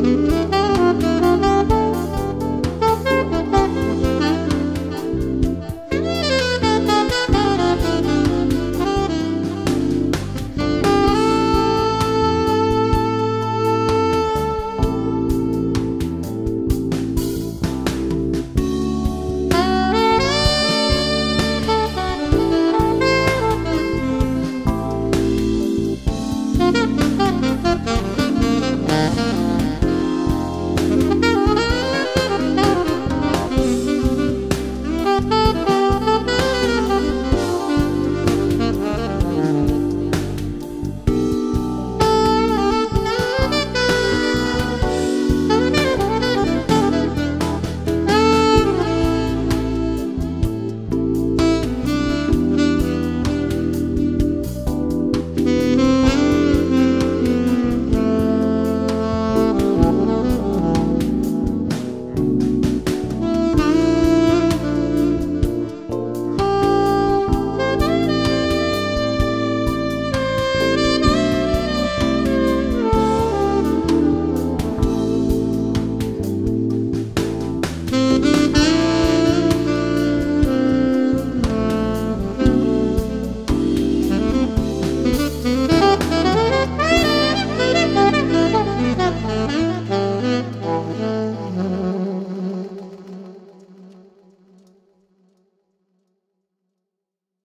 Música